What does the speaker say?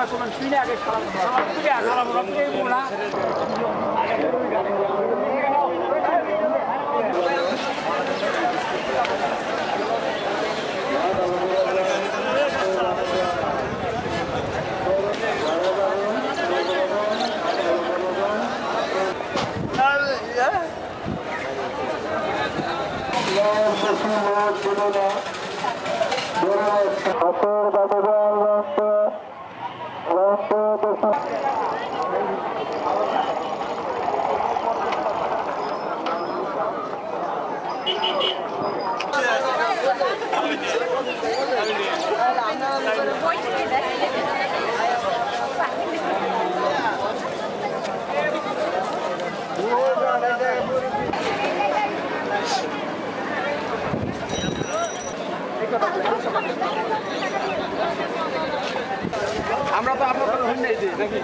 아게 사람 사람 그게 사람으로 그게구나. আমরা তো আপনার নাকি